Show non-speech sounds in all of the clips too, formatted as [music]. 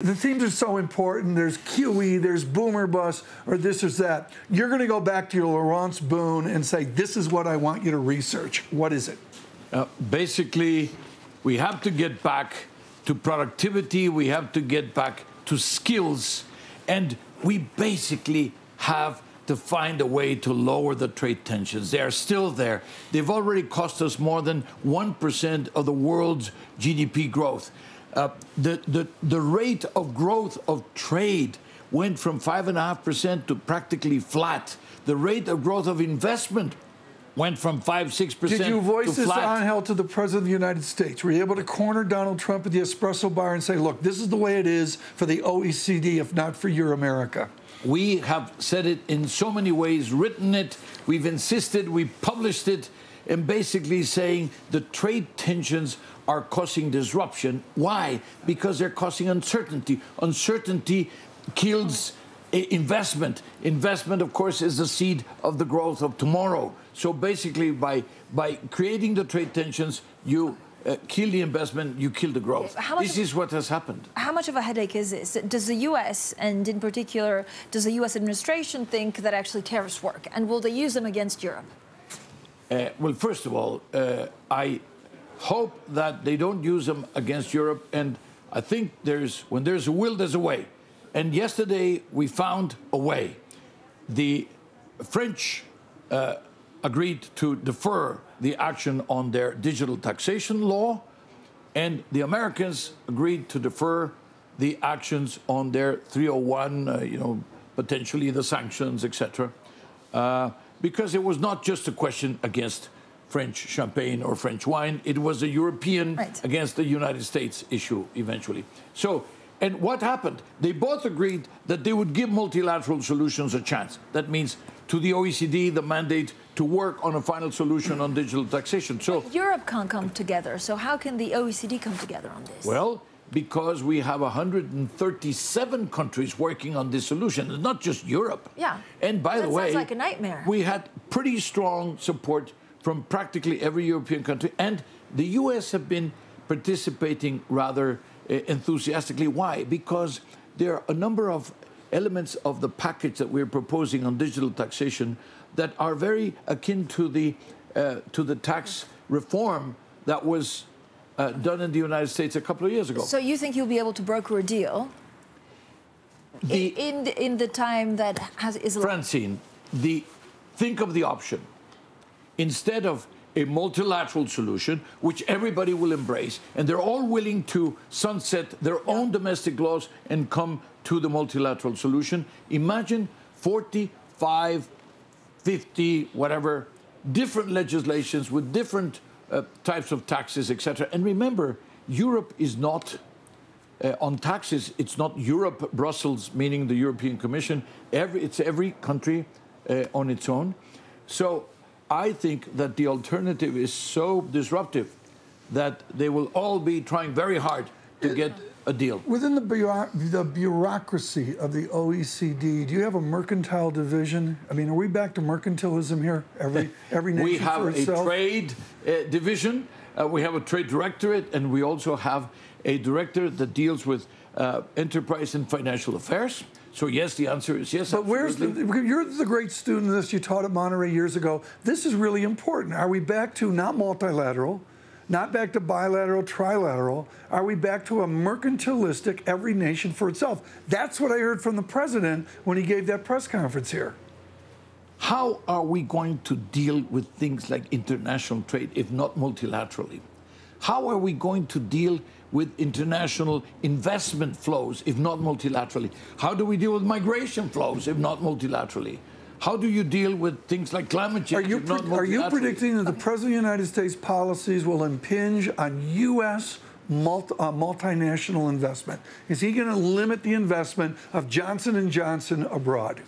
The themes are so important. There's QE, there's boomer bust, or this or that. You're going to go back to your Laurence Boone and say, This is what I want you to research. What is it? Uh, basically, we have to get back to productivity, we have to get back to skills, and we basically have to find a way to lower the trade tensions. They are still there. They've already cost us more than 1% of the world's GDP growth. Uh, the, the, the rate of growth of trade went from 5.5% to practically flat. The rate of growth of investment went from 5 6% Did you voice to this flat. on hell to the President of the United States? Were you able to corner Donald Trump at the espresso bar and say, look, this is the way it is for the OECD, if not for your America? We have said it in so many ways, written it, we've insisted, we published it, and basically saying the trade tensions are causing disruption. Why? Because they're causing uncertainty. Uncertainty kills investment. Investment, of course, is the seed of the growth of tomorrow. So basically, by by creating the trade tensions, you uh, kill the investment, you kill the growth. This of, is what has happened. How much of a headache is this? Does the U.S. and in particular, does the U.S. administration think that actually tariffs work, and will they use them against Europe? Uh, well, first of all, uh, I hope that they don't use them against Europe, and I think there's when there's a will, there's a way. And yesterday we found a way. The French uh, agreed to defer the action on their digital taxation law, and the Americans agreed to defer the actions on their 301, uh, you know, potentially the sanctions, etc. Uh, because it was not just a question against French champagne or French wine, it was a European right. against the United States issue eventually. So, and what happened? They both agreed that they would give multilateral solutions a chance. That means to the OECD the mandate to work on a final solution on digital taxation. So but Europe can't come together. So how can the OECD come together on this? Well, because we have 137 countries working on this solution, it's not just Europe. Yeah. And by that the way, sounds like a nightmare. We had pretty strong support from practically every European country, and the U.S. have been participating rather uh, enthusiastically. Why? Because there are a number of elements of the package that we're proposing on digital taxation that are very akin to the uh, to the tax reform that was uh, done in the United States a couple of years ago. So you think you'll be able to broker a deal the, in, in, in the time that has, is Francine, the think of the option instead of a multilateral solution, which everybody will embrace, and they're all willing to sunset their own domestic laws and come to the multilateral solution. Imagine 45, 50, whatever, different legislations with different uh, types of taxes, etc. And remember, Europe is not uh, on taxes. It's not Europe, Brussels, meaning the European Commission. Every, it's every country uh, on its own. So I think that the alternative is so disruptive that they will all be trying very hard to get a deal. Within the, bureau- the bureaucracy of the OECD, do you have a mercantile division? I mean, are we back to mercantilism here? Every [laughs] every nation we have for a itself? trade uh, division. Uh, we have a trade directorate, and we also have a director that deals with uh, enterprise and financial affairs. So yes, the answer is yes. But where's the? You're the great student of this. You taught at Monterey years ago. This is really important. Are we back to not multilateral, not back to bilateral, trilateral? Are we back to a mercantilistic, every nation for itself? That's what I heard from the president when he gave that press conference here. How are we going to deal with things like international trade if not multilaterally? How are we going to deal with international investment flows if not multilaterally? How do we deal with migration flows if not multilaterally? How do you deal with things like climate change Are you, are you predicting that the President of the United States policies will impinge on U.S. Multi, uh, multinational investment? Is he going to limit the investment of Johnson & Johnson abroad?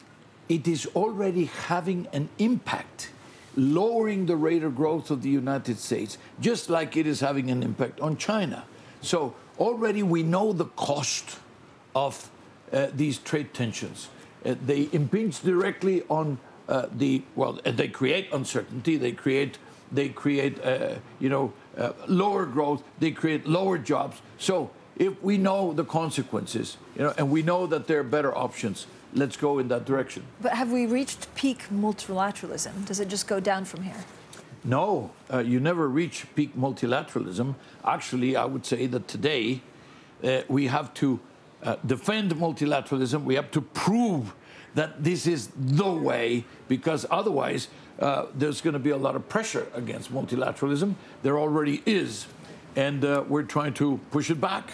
it is already having an impact, lowering the rate of growth of the United States, just like it is having an impact on China. So already we know the cost of uh, these trade tensions. Uh, they impinge directly on uh, the well. uh, they create uncertainty. They create they create uh, you know uh, lower growth. They create lower jobs. So if we know the consequences, you know, and we know that there are better options, let's go in that direction. But have we reached peak multilateralism? Does it just go down from here? No, uh, you never reach peak multilateralism. Actually, I would say that today uh, we have to uh, defend multilateralism. We have to prove that this is the way, because otherwise uh, there's going to be a lot of pressure against multilateralism. There already is, and uh, we're trying to push it back.